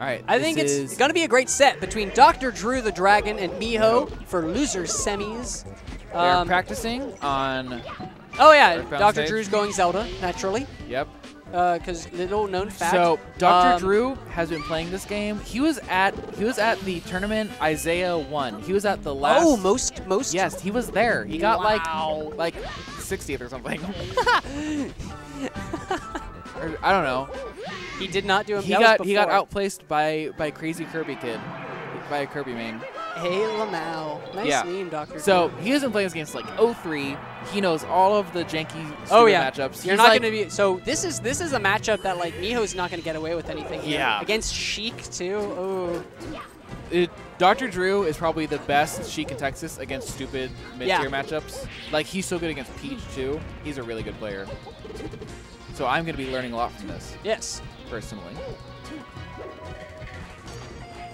All right. I think it's going to be a great set between Dr. Drew the Dragon and Mijo for losers semis. They're Um, practicing on. oh yeah, Dr. stage. Drew's going Zelda naturally, Yep. because little known fact. So Dr. um, Drew has been playing this game. He was at he was at the tournament Isaiah won. He was at the last. Oh, most most. Yes, he was there. He got Wow. like like 60th or something. or, I don't know. He did not do it. He that got he got before. outplaced by by Crazy Kirby Kid, by a Kirby main. Hey Lamau, nice Yeah. name, Dr. So Drew. he hasn't played this game since like 03. He knows all of the janky Oh yeah, matchups. You're He's not like- going to be. So this is this is a matchup that like Mijo's not going to get away with anything. here. Yeah. Against Sheik too. Oh. it, Dr. Drew is probably the best Sheik in Texas against stupid mid-tier Yeah. matchups. Like he's so good against Peach too. He's a really good player. So I'm going to be learning a lot from this Yes. personally.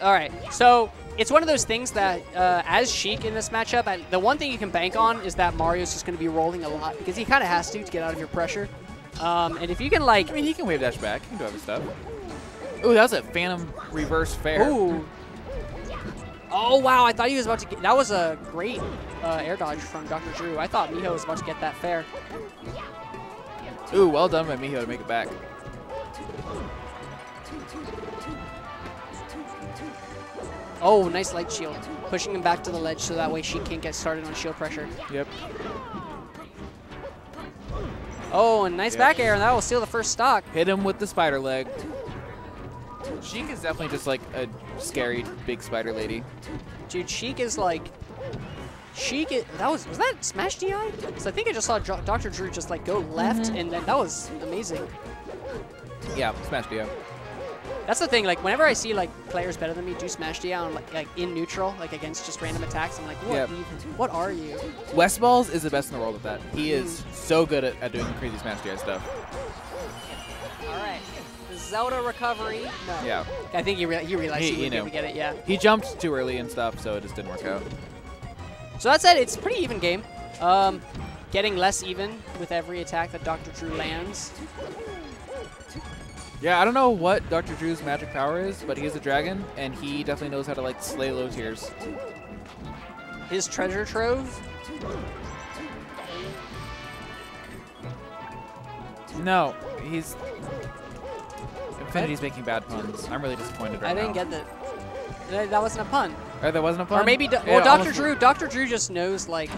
All right. So it's one of those things that, uh, as Sheik in this matchup, I, the one thing you can bank on is that Mario's just going to be rolling a lot because he kind of has to to get out of your pressure. Um, and if you can like, I mean, he can wave dash back. He can do other stuff. Ooh, that was a Phantom reverse fair. ooh. Oh wow! I thought he was about to get. That was a great uh, air dodge from Dr. Drew. I thought Mijo was about to get that fair. Ooh, well done by Mijo to make it back. Oh, nice light shield, pushing him back to the ledge so that way she can't get started on shield pressure. Yep. Oh, and nice Yeah. back air, and that will steal the first stock. Hit him with the spider leg. Sheik is definitely just like a scary big spider lady. Dude, Sheik is like. Sheik, is, that was was that Smash DI? Because I think I just saw Dr. Dr. Drew just like go left, Mm-hmm. and then that was amazing. Yeah, smash DI. That's the thing. Like whenever I see like players better than me do Smash DI on like, like in neutral, like against just random attacks, I'm like, what? Yep. What are you? Westballz is the best in the world at that. He is Mm. so good at, at doing crazy smash DI stuff. All right, Zelda recovery. No. Yeah. I think he, rea- he realized he, He- he wouldn't be able to get it. Yeah. He jumped too early and stuff, so it just didn't work out. So that said, it's a pretty even game. Um, getting less even with every attack that Dr. Drew lands. Yeah, I don't know what Dr. Drew's magic power is, but he is a dragon, and he definitely knows how to like slay low tiers. His treasure trove. No, he's Infinity's making bad puns. I'm really disappointed right I didn't now. get that. That that wasn't a pun. Or that wasn't a pun. Or maybe, do- well, Dr. Drew. Dr. Drew just knows like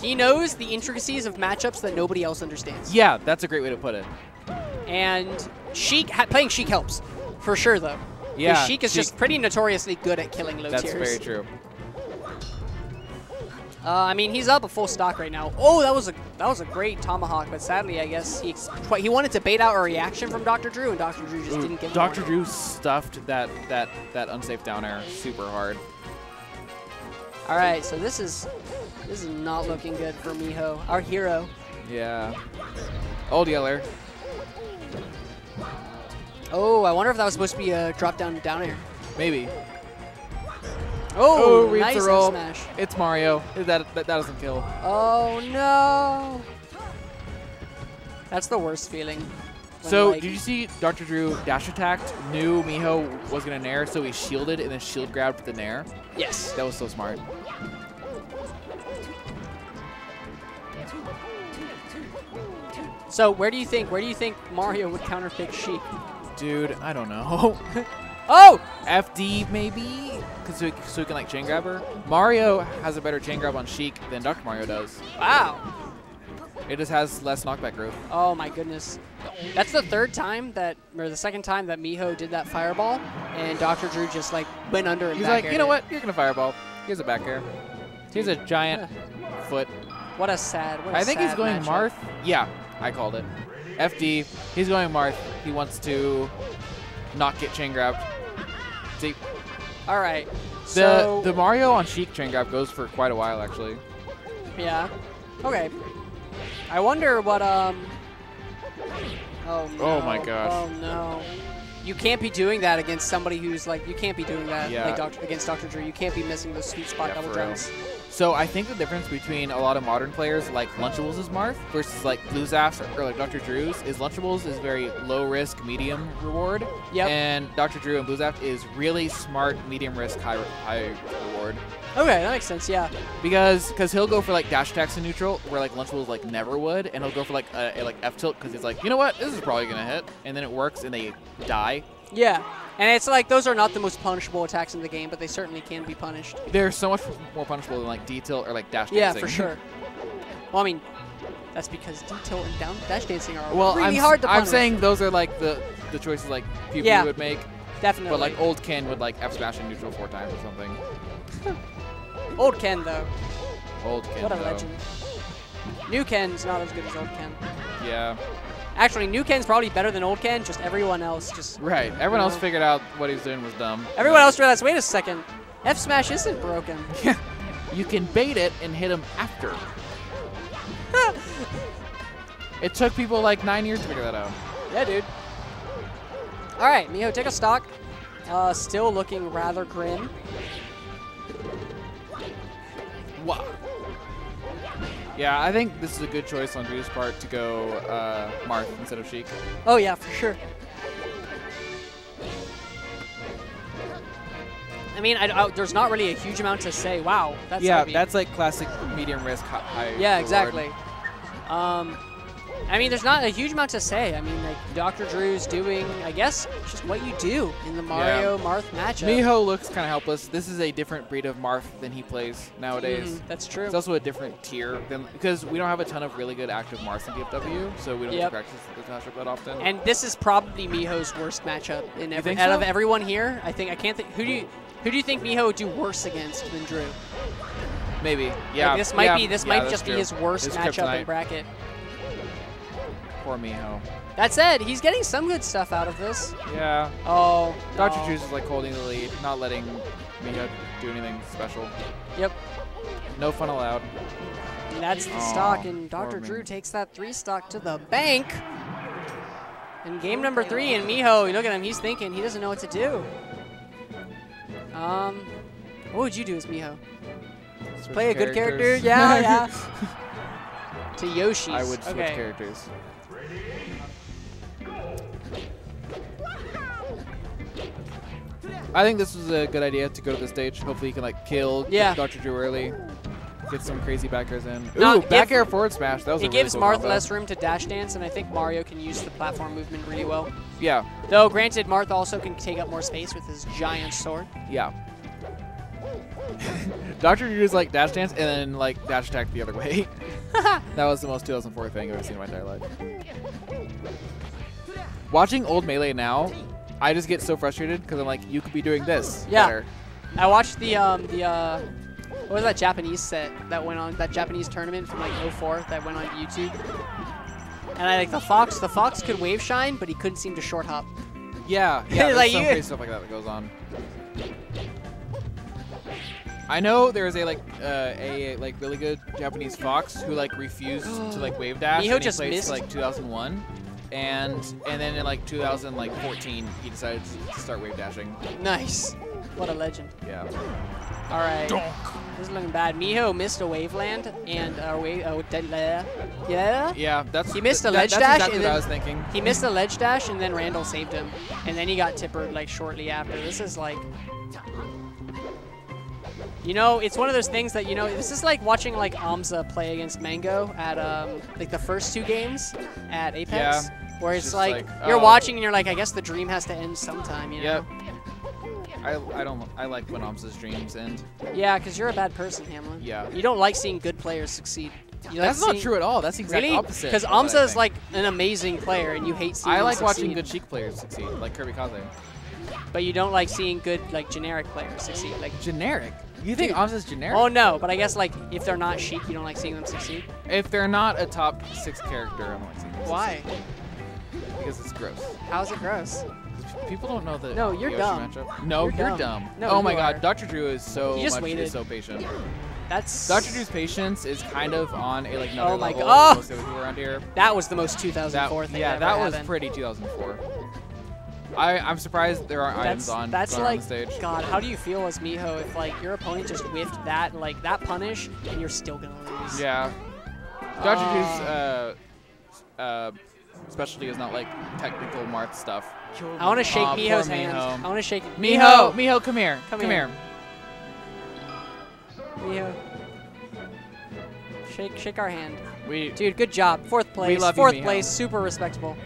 he knows the intricacies of matchups that nobody else understands. Yeah, that's a great way to put it. And Sheik ha- playing Sheik helps for sure though. Yeah, Sheik is Sheik- just pretty notoriously good at killing low That's tiers. very true. Uh, I mean, he's up a full stock right now. Oh, that was a that was a great tomahawk, but sadly, I guess he he wanted to bait out a reaction from Dr. Drew, and Dr. Drew just Ooh, didn't get. Dr. Drew stuffed that that that unsafe down air super hard. All right, so this is this is not looking good for Mijo, our hero. Yeah. Old Yeller. Oh, I wonder if that was supposed to be a drop down down air. Maybe. Oh, reads nice the roll. smash. It's Mario. That, that that doesn't kill. Oh no. That's the worst feeling. So like- did you see Dr. Drew dash attacked? Knew Mijo was gonna nair, so he shielded and then shield grabbed the nair. yes. That was so smart. So where do you think where do you think Mario would counterpick Sheik? Dude, I don't know. Oh, FD maybe? Cause so, he- so he can like chain grab her. Mario has a better chain grab on Sheik than Dr. Mario does. wow. It just has less knockback growth. Oh my goodness. That's the third time that, or the second time that Mijo did that fireball, and Dr. Drew just like went under and He's like, you know what? You're gonna fireball. Here's a back air. Here's a giant foot. What a sad. What a I think he's going matchup. Marth. Yeah, I called it. FD. He's going Marth. He wants to not get chain grabbed. See, All right. the So the Mario on Sheik chain grab goes for quite a while actually. yeah. Okay. I wonder what um. Oh no. Oh my gosh. Oh no. You can't be doing that against somebody who's like you can't be doing that Yeah. like Dr. against Dr. Drew. You can't be missing those sweet spot Yeah, double jumps. So I think the difference between a lot of modern players like Lunchables' Marth versus like Blue Zaps or, or like Dr. Drew's is Lunchables is very low risk, medium reward. Yep. And Dr. Drew and Blue Zap is really smart, medium risk, high high reward. Okay, that makes sense. Yeah. Because because he'll go for like dash attacks in neutral where like Lunchables like never would, and he'll go for like a, a like F tilt because he's like you know what this is probably gonna hit, and then it works and they die. Yeah. And it's like those are not the most punishable attacks in the game, but they certainly can be punished. They're so much more punishable than like D tilt or like dash Yeah, dancing. Yeah, for sure. Well, I mean, that's because D tilt and down dash dancing are Well, really I'm, hard to punish. I'm saying those are like the the choices like people Yeah. would make, definitely. but like old Ken would like F smash in neutral four times or something. old Ken though, Old Ken. what a though. legend. New Ken's not as good as old Ken. Yeah. Actually, New Ken's probably better than old Ken. Just everyone else, just Right. Everyone else Yeah. figured out what he's doing was dumb. everyone else realized. Wait a second, F smash isn't broken. You can bait it and hit him after. it took people like nine years to figure that out. Yeah, dude. All right, Mijo, take a stock. Uh, still looking rather grim. Wow. Yeah, I think this is a good choice on Drew's part to go uh, Marth instead of Sheik. Oh yeah, for sure. I mean, I, I- there's not really a huge amount to say. Wow, that's yeah, heavy. that's like classic medium risk, high. yeah, reward. exactly. Um, I mean, there's not a huge amount to say. I mean, like Dr. Drew's doing, I guess, just what you do in the Mario Marth matchup. Mijo looks kind of helpless. This is a different breed of Marth than he plays nowadays. Mhm, that's true. It's also a different tier than because we don't have a ton of really good active Marths in DFW, so we don't Yep. practice this matchup that often. And this is probably Mijo's worst matchup in every, out so? of everyone here. I think I can't think who do you who do you think Mijo would do worse against than Drew? Maybe, yeah. Like, this might yeah, be this yeah, might just true. be his worst matchup in bracket. Poor Mijo. That said, he's getting some good stuff out of this. Yeah. Oh, Dr. no. Drew's is like holding the lead, not letting Mijo do anything special. Yep, No fun allowed. and that's the Aw, stock, and Dr. man. Drew takes that three stock to the bank. In game number three, and Mijo, you look at him, he's thinking he doesn't know what to do. Um, what would you do as Mijo? Switch Play a good character? Yeah, yeah. to Yoshi's. I would switch okay. characters. I think this was a good idea to go to the stage. Hopefully, you can like kill Yeah. Dr. Drew early, get some crazy back airs in. No, Ooh, back give- air forward smash. That was a It really gives cool Marth combo. less room to dash dance, and I think Mario can use the platform movement really well. Yeah, Though, granted, Marth also can take up more space with his giant sword. yeah. Dr. Drew's like dash dance and then like dash attack the other way. that was the most 2004 thing I've ever seen in my entire life. Watching old Melee now, I just get so frustrated because I'm like, you could be doing this Yeah. better. I watched the um the uh what was that Japanese set that went on that Japanese tournament from like 04 that went on YouTube. And I like the fox. The fox could wave shine, but he couldn't seem to short hop. Yeah, yeah, there's Like some crazy stuff like that that goes on. I know there is a like uh, a like really good Japanese fox who like refused to like wave dash. Mijo and he just played missed. like 2001, and and then in like 2014 he decided to start wave dashing. Nice. What a legend. Yeah. All right. Donk. This is looking bad. Mijo missed a waveland and uh, wave. Oh, de- yeah. Yeah, that's He missed a that- ledge that's dash Exactly and what I was thinking. He missed a ledge dash and then Randall saved him, and then he got tippered like shortly after. This is like. You know, it's one of those things that you know. This is like watching like aMSa play against Mango at um like the first two games at Apex, where It's it's, like, like, you're oh. watching and you're like, I guess the dream has to end sometime. You know? Yep. I, I don't I like when aMSa's dreams end. Yeah, because you're a bad person, Hamlin. Yeah. You don't like seeing good players succeed. You like That's not true at all. That's the exact Really? opposite. Because aMSa is like an amazing player, and you hate seeing. I like watching good Sheik players succeed, like KirbyKaze. But you don't like seeing good like generic players succeed. Like, Generic. You think. aMSa's generic? oh no, but I guess like if they're not Sheik, you don't like seeing them succeed. If they're not a top six character, I'm like seeing this Why? because it's gross. How's it gross? People don't know the No, you're Yoshi dumb. matchup. No, You're you're, dumb. dumb. No, oh my you God. Dr. Drew is so You just much waited. is so patient. That's Dr. Drew's patience is kind of on a like oh another Oh my level God. than most around here. That was the most That, 2004 thing. yeah, that, that was happened. pretty 2004. I, I'm surprised there aren't items on, that's on like the stage. God. How do you feel as Mijo if like your opponent just whiffed that like that punish and you're still gonna lose? Yeah. Dodger uh, uh, specialty is not like technical Marth stuff. I want to shake Aw, Mijo's hand. Mijo. I want to shake Mijo, Mijo, come here. Come Come, here. here. Mijo. Shake shake our hand. We Dude, good job. Fourth place. love you, Fourth Mijo. place. Super respectable.